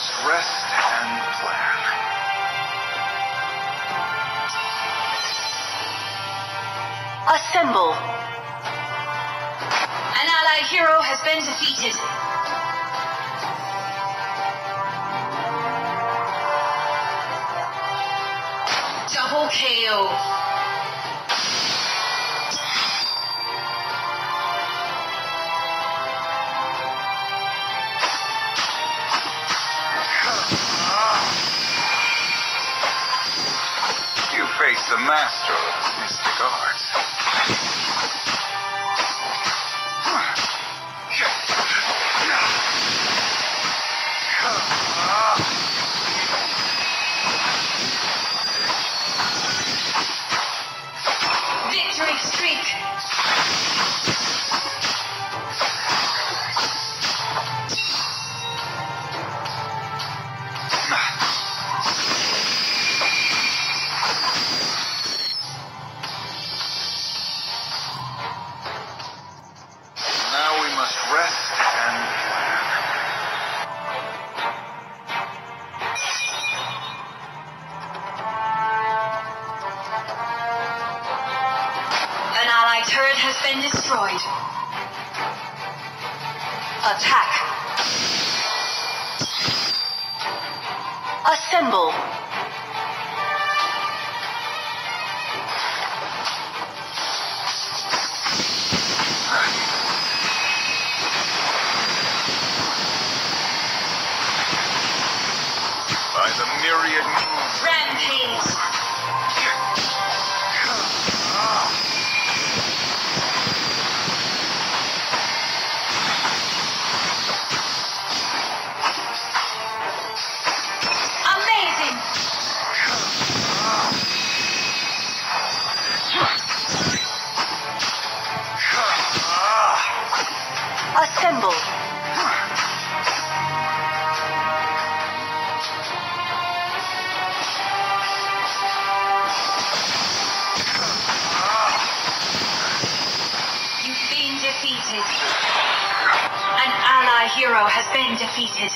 must rest and plan. Assemble. An allied hero has been defeated. Double KO. The master of mystic arts. Allied turret has been destroyed. Attack. Assemble. Hero has been defeated.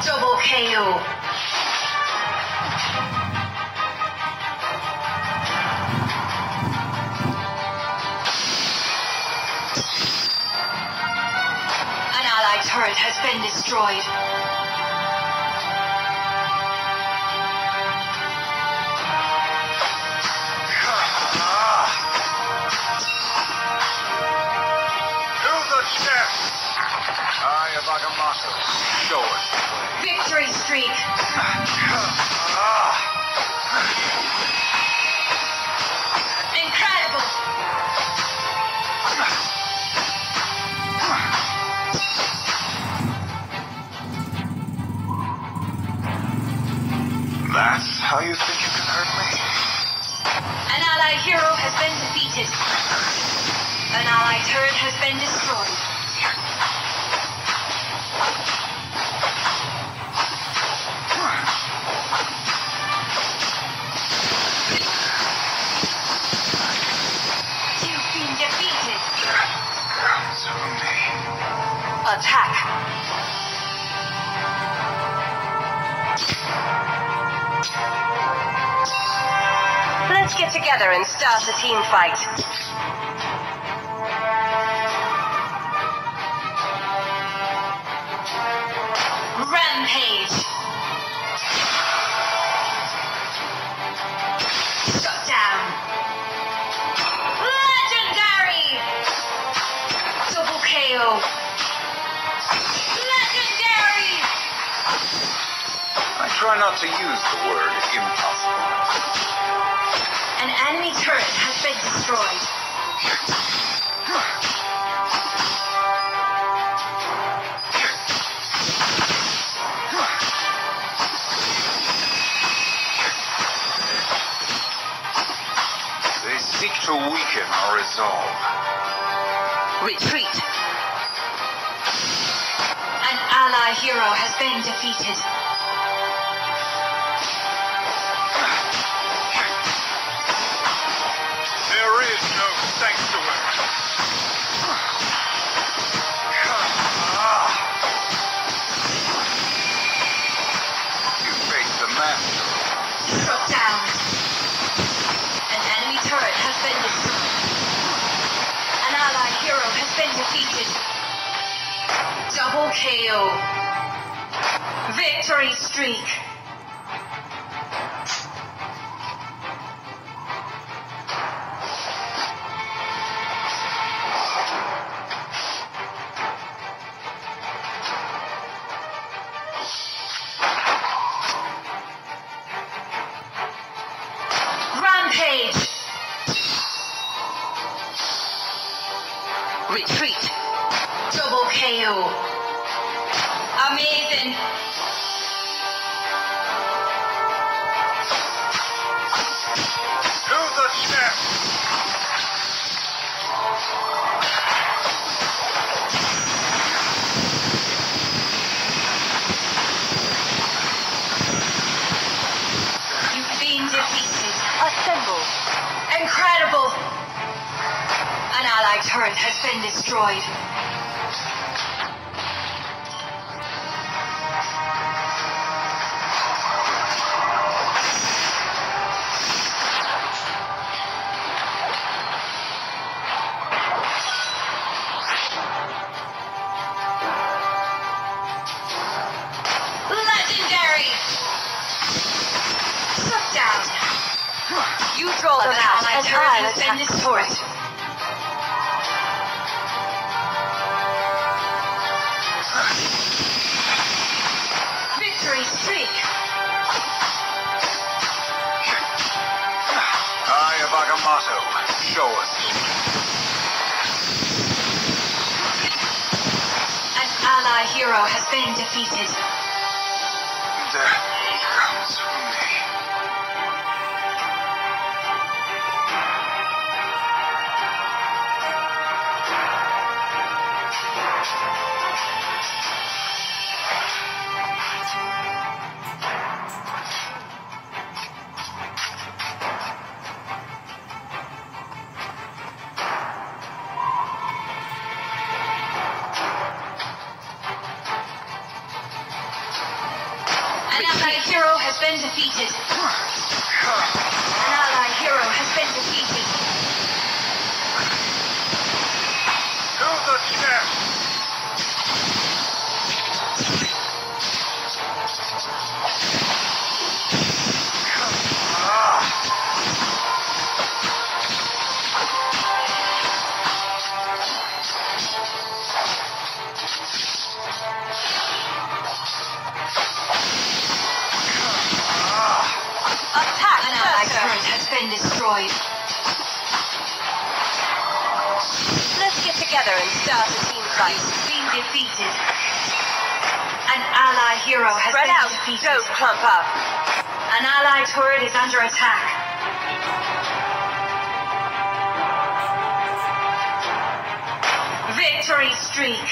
Double KO. An allied turret has been destroyed. An allied turret has been destroyed. You've been defeated. Attack. Let's get together and start a team fight. Rampage. Shut down. Legendary. Double KO. Legendary. I try not to use the word impossible. An enemy turret has been destroyed. to weaken our resolve. Retreat. An ally hero has been defeated. Defeated. Double KO. Victory streak. Amazing. To the ship! You've been defeated. Assemble. Incredible. An allied turret has been destroyed. Match, allied and turret I has been attack. Victory streak. Eye of Agamotto. Show us. An ally hero has been defeated. Death comes for me. An allied hero has been defeated. An allied hero has been defeated. To the ship! Destroyed. Let's get together and start a team fight. You've been defeated. An ally hero has Spread been out. defeated. Don't clump up. An allied turret is under attack. Victory streak.